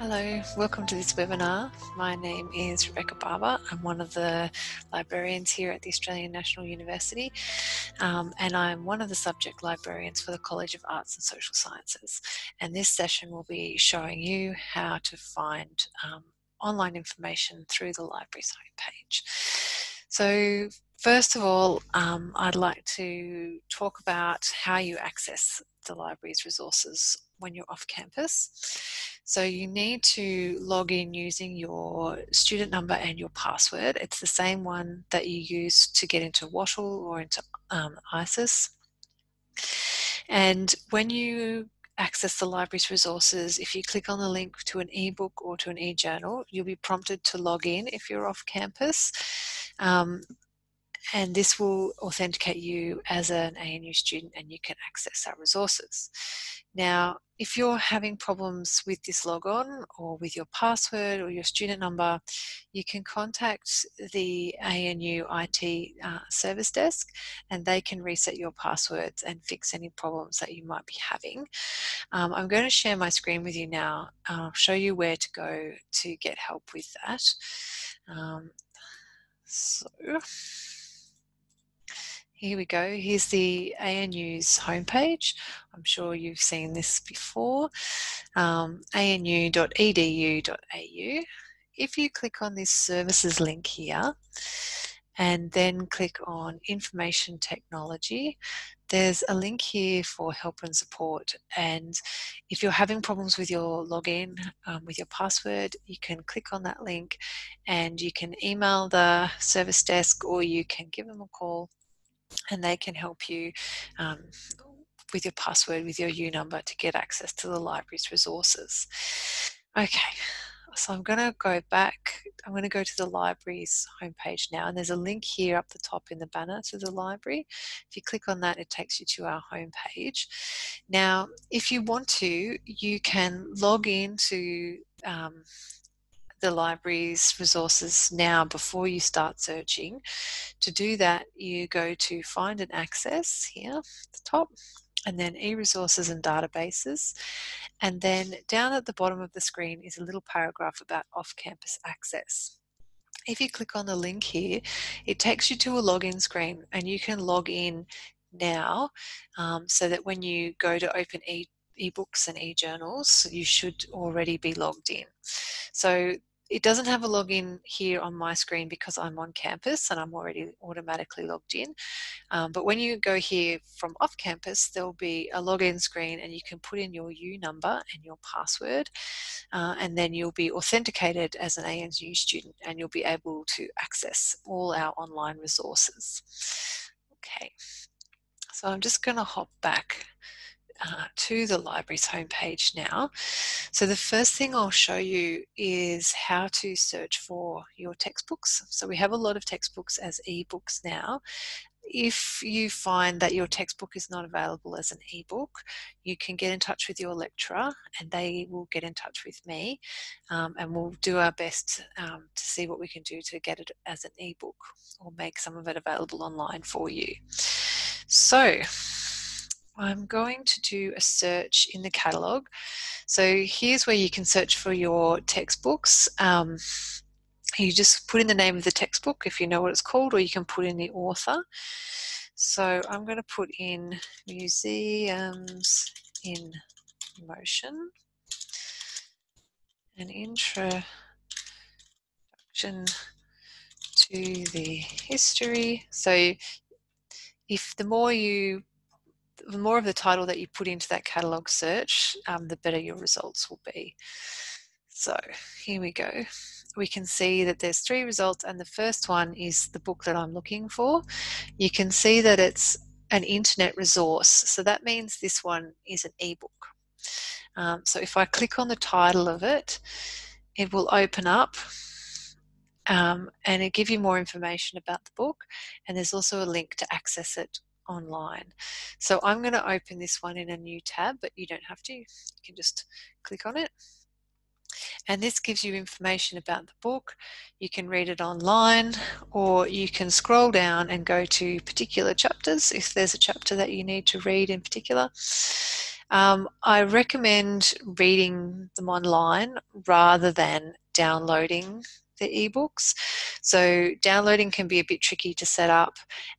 Hello, welcome to this webinar. My name is Rebecca Barber. I'm one of the librarians here at the Australian National University um, and I'm one of the subject librarians for the College of Arts and Social Sciences. And this session will be showing you how to find um, online information through the library's homepage. So first of all, um, I'd like to talk about how you access the library's resources when you're off campus. So you need to log in using your student number and your password. It's the same one that you use to get into Wattle or into um, ISIS. And when you access the library's resources, if you click on the link to an ebook or to an e-journal, you'll be prompted to log in if you're off campus. Um, and this will authenticate you as an ANU student and you can access our resources. Now, if you're having problems with this logon or with your password or your student number, you can contact the ANU IT uh, service desk and they can reset your passwords and fix any problems that you might be having. Um, I'm going to share my screen with you now. I'll show you where to go to get help with that. Um, so here we go. Here's the ANU's homepage. I'm sure you've seen this before. Um, anu.edu.au. If you click on this services link here and then click on information technology, there's a link here for help and support. And if you're having problems with your login, um, with your password, you can click on that link and you can email the service desk or you can give them a call and they can help you um, with your password, with your U number to get access to the library's resources. Okay, so I'm going to go back. I'm going to go to the library's homepage now, and there's a link here up the top in the banner to the library. If you click on that, it takes you to our homepage. Now, if you want to, you can log into um, the library's resources now before you start searching. To do that, you go to Find and Access here at the top, and then e-resources and databases. And then down at the bottom of the screen is a little paragraph about off-campus access. If you click on the link here, it takes you to a login screen and you can log in now um, so that when you go to open e ebooks and e-journals, you should already be logged in. So it doesn't have a login here on my screen because I'm on campus and I'm already automatically logged in. Um, but when you go here from off campus, there'll be a login screen and you can put in your U number and your password uh, and then you'll be authenticated as an ANU student and you'll be able to access all our online resources. Okay, so I'm just going to hop back uh, to the library's homepage now. So the first thing I'll show you is how to search for your textbooks. So we have a lot of textbooks as ebooks now. If you find that your textbook is not available as an ebook, you can get in touch with your lecturer and they will get in touch with me um, and we'll do our best um, to see what we can do to get it as an ebook or make some of it available online for you. So I'm going to do a search in the catalogue. So here's where you can search for your textbooks. Um, you just put in the name of the textbook if you know what it's called, or you can put in the author. So I'm going to put in Museums in Motion, an introduction to the history. So if the more you the more of the title that you put into that catalogue search, um, the better your results will be. So here we go. We can see that there's three results and the first one is the book that I'm looking for. You can see that it's an internet resource. So that means this one is an ebook. Um, so if I click on the title of it, it will open up um, and it give you more information about the book. And there's also a link to access it online. So I'm going to open this one in a new tab, but you don't have to. You can just click on it. And this gives you information about the book. You can read it online or you can scroll down and go to particular chapters if there's a chapter that you need to read in particular. Um, I recommend reading them online rather than downloading the ebooks. So downloading can be a bit tricky to set up,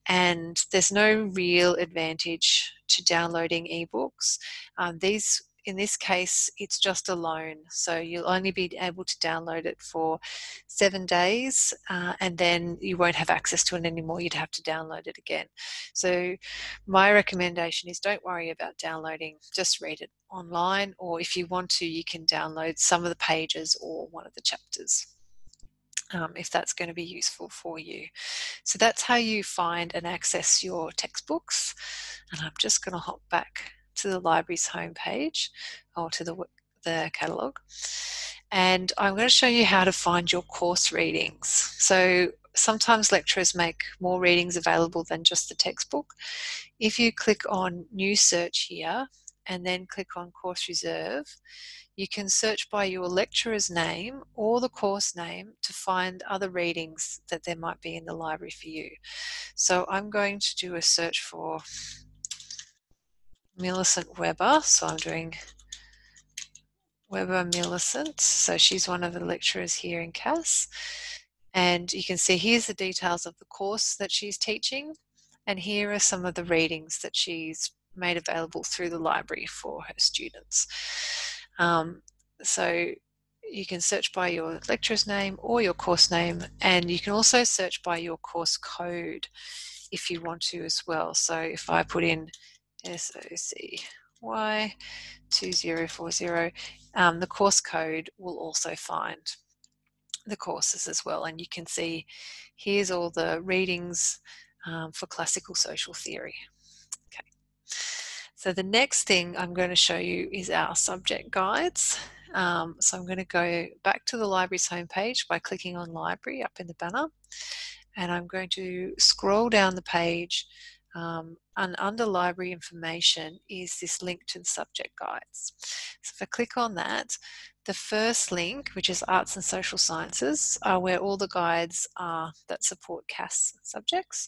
and there's no real advantage to downloading ebooks. Um, these in this case, it's just a loan. So you'll only be able to download it for seven days uh, and then you won't have access to it anymore. You'd have to download it again. So my recommendation is don't worry about downloading, just read it online, or if you want to, you can download some of the pages or one of the chapters. Um, if that's going to be useful for you. So that's how you find and access your textbooks. And I'm just going to hop back to the library's homepage or to the, the catalogue. And I'm going to show you how to find your course readings. So sometimes lecturers make more readings available than just the textbook. If you click on New Search here and then click on Course Reserve, you can search by your lecturer's name or the course name to find other readings that there might be in the library for you. So I'm going to do a search for Millicent Weber. So I'm doing Weber Millicent. So she's one of the lecturers here in CASS. And you can see here's the details of the course that she's teaching. And here are some of the readings that she's made available through the library for her students. Um, so you can search by your lecturer's name or your course name, and you can also search by your course code if you want to as well. So if I put in SOCY 2040. Um, the course code will also find the courses as well and you can see here's all the readings um, for classical social theory. So the next thing I'm going to show you is our subject guides. Um, so I'm going to go back to the library's homepage by clicking on library up in the banner and I'm going to scroll down the page um, and under library information is this link to the subject guides. So if I click on that, the first link, which is Arts and Social Sciences, are where all the guides are that support CASS subjects.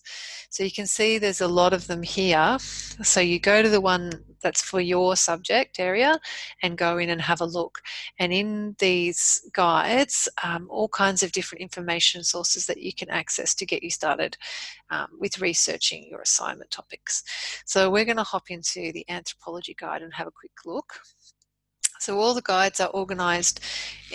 So you can see there's a lot of them here. So you go to the one that's for your subject area and go in and have a look. And in these guides, um, all kinds of different information sources that you can access to get you started um, with researching your assignment topics. So we're going to hop into the anthropology guide and have a quick look. So all the guides are organised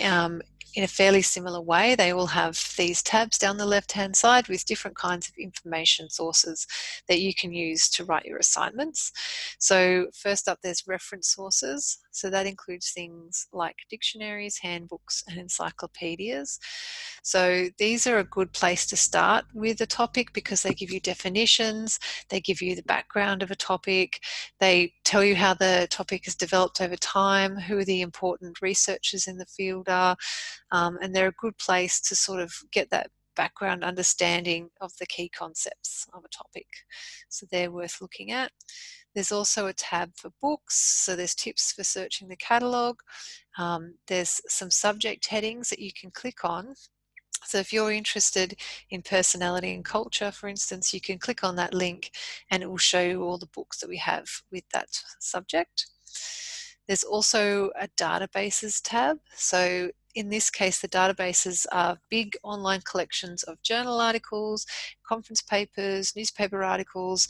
um, in a fairly similar way. They all have these tabs down the left hand side with different kinds of information sources that you can use to write your assignments. So first up there's reference sources. So that includes things like dictionaries, handbooks and encyclopedias. So these are a good place to start with a topic because they give you definitions, they give you the background of a topic, they tell you how the topic has developed over time, who the important researchers in the field are, um, and they're a good place to sort of get that background understanding of the key concepts of a topic. So they're worth looking at. There's also a tab for books, so there's tips for searching the catalogue. Um, there's some subject headings that you can click on. So if you're interested in personality and culture, for instance, you can click on that link and it will show you all the books that we have with that subject. There's also a databases tab. So in this case, the databases are big online collections of journal articles, conference papers, newspaper articles,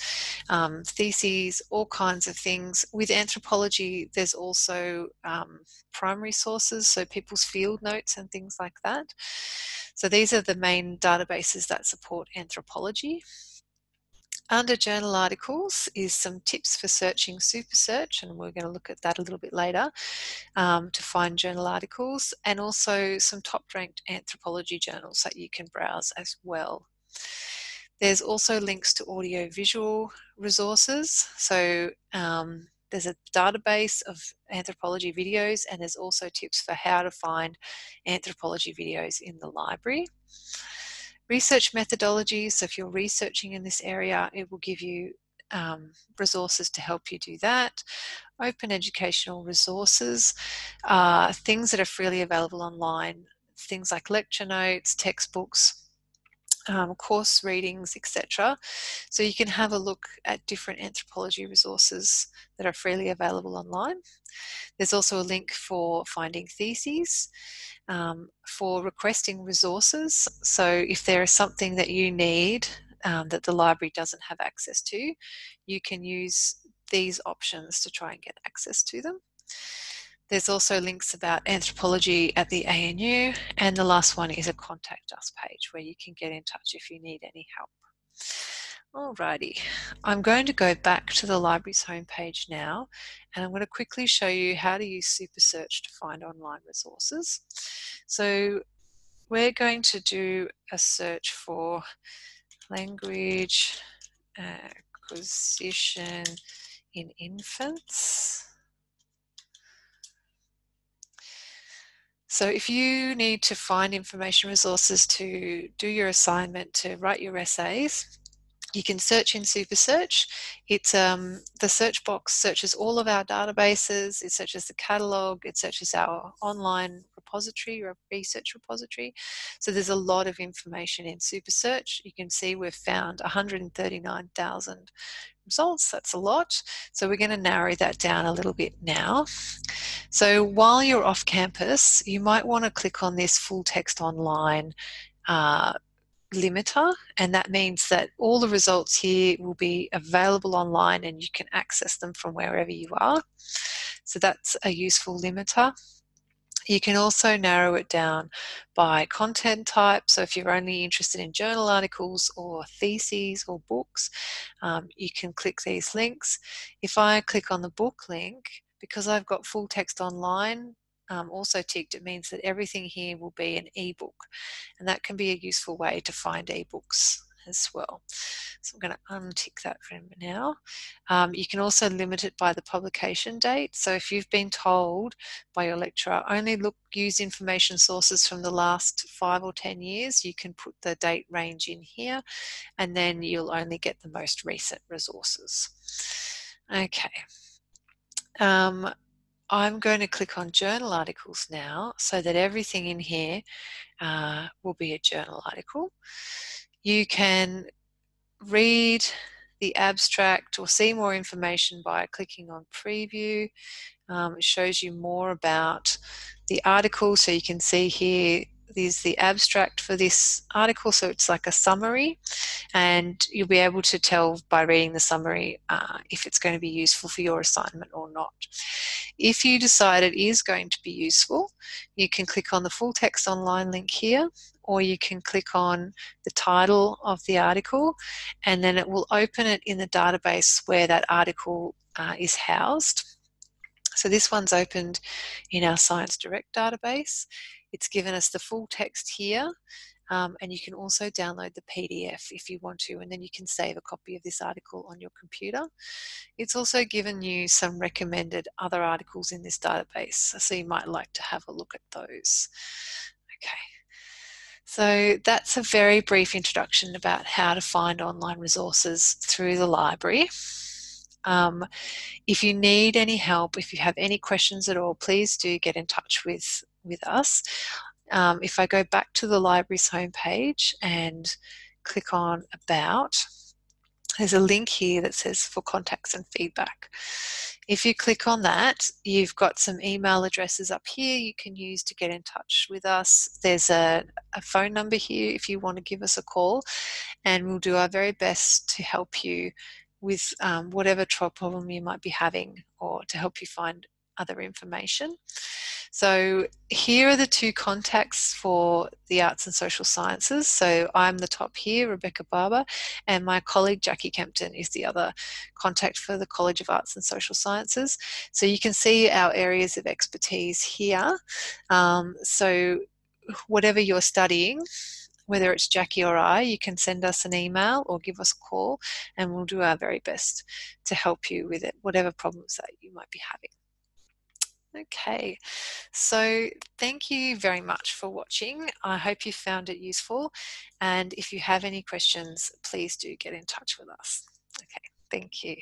um, theses, all kinds of things. With anthropology, there's also um, primary sources, so people's field notes and things like that. So these are the main databases that support anthropology. Under journal articles is some tips for searching super search, and we're going to look at that a little bit later um, to find journal articles, and also some top ranked anthropology journals that you can browse as well. There's also links to audio visual resources. So um, there's a database of anthropology videos, and there's also tips for how to find anthropology videos in the library. Research methodologies, so if you're researching in this area, it will give you um, resources to help you do that. Open educational resources, uh, things that are freely available online, things like lecture notes, textbooks, um, course readings, etc. So you can have a look at different anthropology resources that are freely available online. There's also a link for finding theses, um, for requesting resources. So if there is something that you need um, that the library doesn't have access to, you can use these options to try and get access to them. There's also links about anthropology at the ANU, and the last one is a contact us page where you can get in touch if you need any help. Alrighty, I'm going to go back to the library's homepage now and I'm going to quickly show you how to use Super Search to find online resources. So we're going to do a search for language acquisition in infants. So if you need to find information resources to do your assignment, to write your essays, you can search in Super Search. It's um, the search box searches all of our databases. It searches the catalog. It searches our online repository or research repository. So there's a lot of information in Super Search. You can see we've found 139,000 results. That's a lot. So we're going to narrow that down a little bit now. So while you're off campus, you might want to click on this full text online uh, limiter and that means that all the results here will be available online and you can access them from wherever you are. So that's a useful limiter. You can also narrow it down by content type. So if you're only interested in journal articles or theses or books, um, you can click these links. If I click on the book link, because I've got full text online um, also ticked, it means that everything here will be an ebook. And that can be a useful way to find ebooks as well. So I'm going to untick that for now. Um, you can also limit it by the publication date. So if you've been told by your lecturer, only look use information sources from the last five or 10 years, you can put the date range in here and then you'll only get the most recent resources. Okay. Um, I'm going to click on journal articles now so that everything in here uh, will be a journal article. You can read the abstract or see more information by clicking on preview. Um, it shows you more about the article so you can see here there's the abstract for this article, so it's like a summary, and you'll be able to tell by reading the summary uh, if it's going to be useful for your assignment or not. If you decide it is going to be useful, you can click on the full text online link here, or you can click on the title of the article, and then it will open it in the database where that article uh, is housed. So this one's opened in our Science Direct database. It's given us the full text here um, and you can also download the PDF if you want to and then you can save a copy of this article on your computer. It's also given you some recommended other articles in this database so you might like to have a look at those. Okay. So that's a very brief introduction about how to find online resources through the library. Um, if you need any help, if you have any questions at all, please do get in touch with with us. Um, if I go back to the library's homepage and click on About, there's a link here that says for contacts and feedback. If you click on that, you've got some email addresses up here you can use to get in touch with us. There's a, a phone number here if you want to give us a call, and we'll do our very best to help you with um, whatever problem you might be having or to help you find other information. So here are the two contacts for the arts and social sciences. So I'm the top here, Rebecca Barber, and my colleague Jackie Kempton is the other contact for the College of Arts and Social Sciences. So you can see our areas of expertise here. Um, so whatever you're studying, whether it's Jackie or I, you can send us an email or give us a call, and we'll do our very best to help you with it, whatever problems that you might be having. Okay, so thank you very much for watching. I hope you found it useful. And if you have any questions, please do get in touch with us. Okay, thank you.